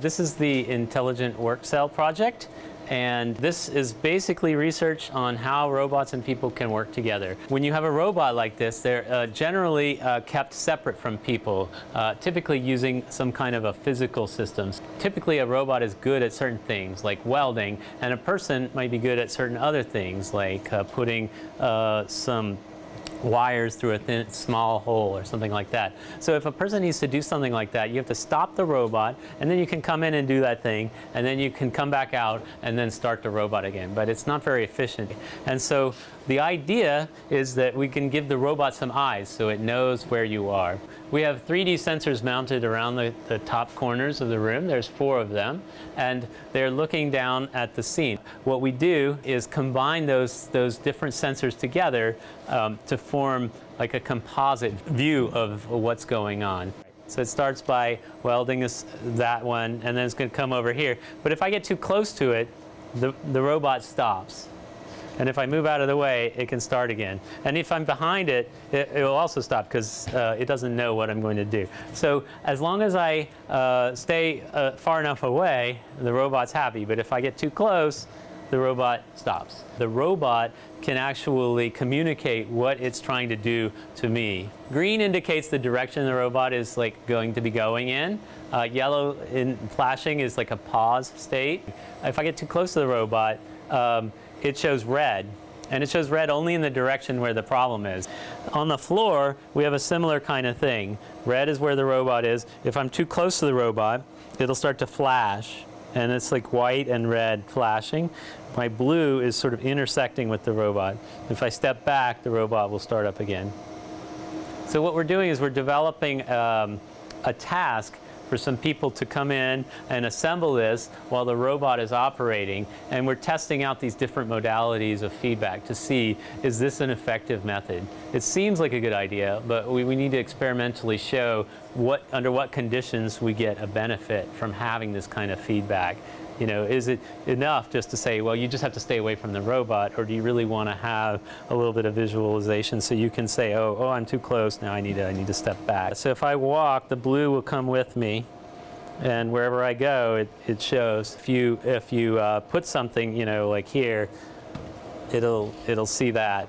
This is the Intelligent Workcell project. And this is basically research on how robots and people can work together. When you have a robot like this, they're uh, generally uh, kept separate from people, uh, typically using some kind of a physical system. Typically, a robot is good at certain things, like welding, and a person might be good at certain other things, like uh, putting uh, some wires through a thin, small hole or something like that. So if a person needs to do something like that, you have to stop the robot, and then you can come in and do that thing, and then you can come back out and then start the robot again. But it's not very efficient. And so the idea is that we can give the robot some eyes so it knows where you are. We have 3D sensors mounted around the, the top corners of the room. There's four of them, and they're looking down at the scene. What we do is combine those, those different sensors together um, to form like a composite view of what's going on. So it starts by welding this, that one, and then it's going to come over here. But if I get too close to it, the, the robot stops. And if I move out of the way, it can start again. And if I'm behind it, it, it will also stop because uh, it doesn't know what I'm going to do. So as long as I uh, stay uh, far enough away, the robot's happy. But if I get too close, the robot stops. The robot can actually communicate what it's trying to do to me. Green indicates the direction the robot is like going to be going in. Uh, yellow in flashing is like a pause state. If I get too close to the robot, um, it shows red. And it shows red only in the direction where the problem is. On the floor, we have a similar kind of thing. Red is where the robot is. If I'm too close to the robot, it'll start to flash and it's like white and red flashing. My blue is sort of intersecting with the robot. If I step back, the robot will start up again. So what we're doing is we're developing um, a task for some people to come in and assemble this while the robot is operating. And we're testing out these different modalities of feedback to see, is this an effective method? It seems like a good idea, but we, we need to experimentally show what, under what conditions we get a benefit from having this kind of feedback. You know, is it enough just to say, well, you just have to stay away from the robot, or do you really want to have a little bit of visualization so you can say, oh, oh, I'm too close, now I need to, I need to step back. So if I walk, the blue will come with me, and wherever I go, it, it shows. If you, if you uh, put something, you know, like here, it'll, it'll see that.